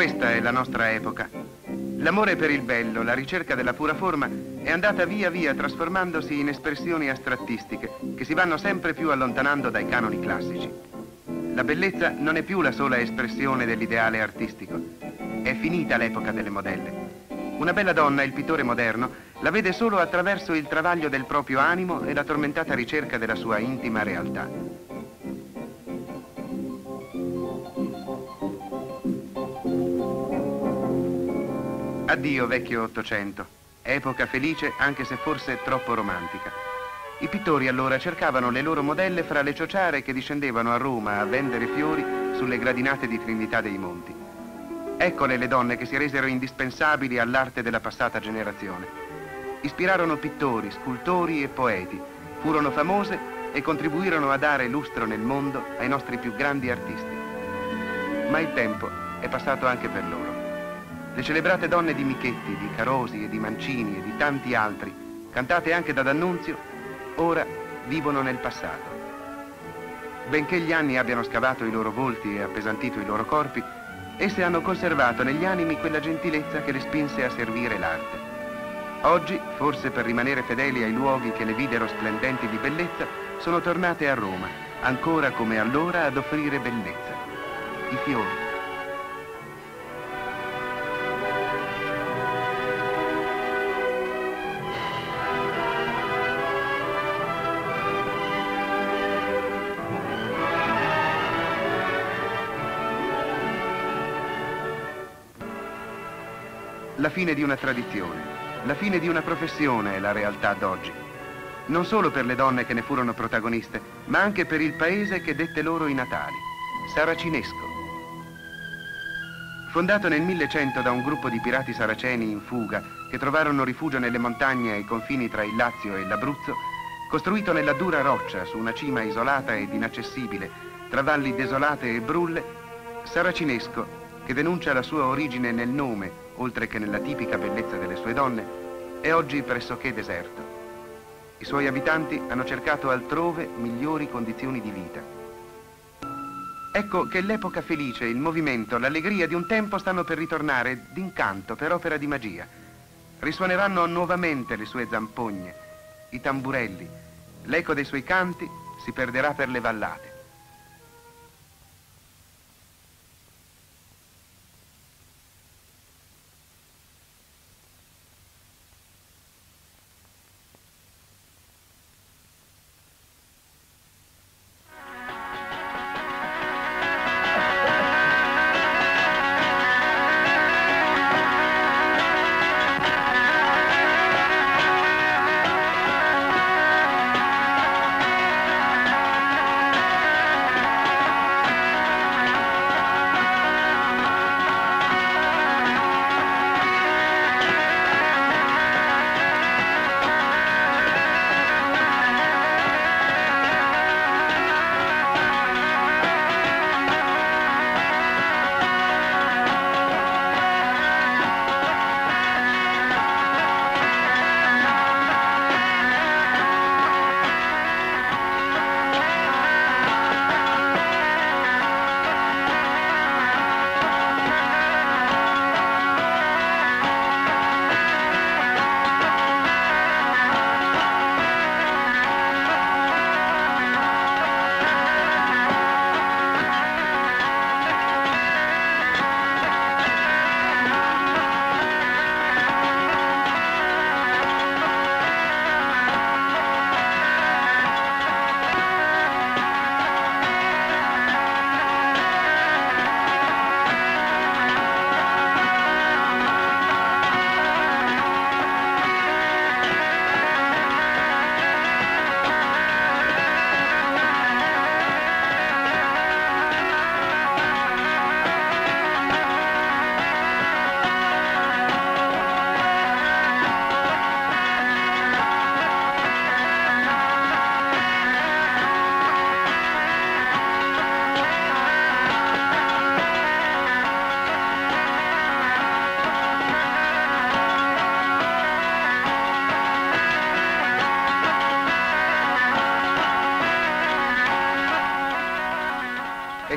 questa è la nostra epoca. L'amore per il bello, la ricerca della pura forma è andata via via trasformandosi in espressioni astrattistiche che si vanno sempre più allontanando dai canoni classici. La bellezza non è più la sola espressione dell'ideale artistico. È finita l'epoca delle modelle. Una bella donna, il pittore moderno, la vede solo attraverso il travaglio del proprio animo e la tormentata ricerca della sua intima realtà. Addio vecchio Ottocento, epoca felice anche se forse troppo romantica. I pittori allora cercavano le loro modelle fra le ciociare che discendevano a Roma a vendere fiori sulle gradinate di Trinità dei Monti. Eccole le donne che si resero indispensabili all'arte della passata generazione ispirarono pittori, scultori e poeti, furono famose e contribuirono a dare lustro nel mondo ai nostri più grandi artisti. Ma il tempo è passato anche per loro. Le celebrate donne di Michetti, di Carosi e di Mancini e di tanti altri, cantate anche da D'Annunzio, ora vivono nel passato. Benché gli anni abbiano scavato i loro volti e appesantito i loro corpi, esse hanno conservato negli animi quella gentilezza che le spinse a servire l'arte. Oggi, forse per rimanere fedeli ai luoghi che le videro splendenti di bellezza, sono tornate a Roma, ancora come allora ad offrire bellezza. I fiori. La fine di una tradizione, la fine di una professione è la realtà d'oggi. Non solo per le donne che ne furono protagoniste, ma anche per il paese che dette loro i natali. Saracinesco. Fondato nel 1100 da un gruppo di pirati saraceni in fuga che trovarono rifugio nelle montagne ai confini tra il Lazio e l'Abruzzo, costruito nella dura roccia su una cima isolata ed inaccessibile, tra valli desolate e brulle, Saracinesco, che denuncia la sua origine nel nome oltre che nella tipica bellezza delle sue donne, è oggi pressoché deserto. I suoi abitanti hanno cercato altrove migliori condizioni di vita. Ecco che l'epoca felice, il movimento, l'allegria di un tempo stanno per ritornare d'incanto per opera di magia. Risuoneranno nuovamente le sue zampogne, i tamburelli, l'eco dei suoi canti si perderà per le vallate.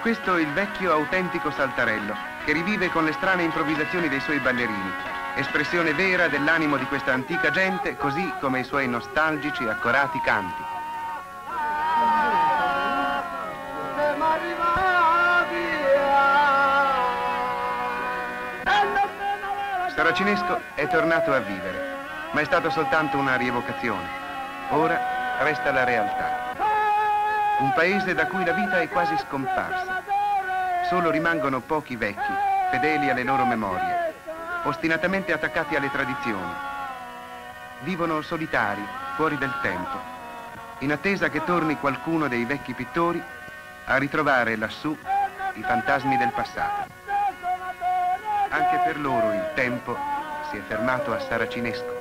Questo il vecchio autentico saltarello, che rivive con le strane improvvisazioni dei suoi ballerini, espressione vera dell'animo di questa antica gente, così come i suoi nostalgici accorati canti. Saracinesco è tornato a vivere, ma è stato soltanto una rievocazione. Ora resta la realtà. Un paese da cui la vita è quasi scomparsa. Solo rimangono pochi vecchi, fedeli alle loro memorie, ostinatamente attaccati alle tradizioni. Vivono solitari, fuori del tempo, in attesa che torni qualcuno dei vecchi pittori a ritrovare lassù i fantasmi del passato. Anche per loro il tempo si è fermato a Saracinesco.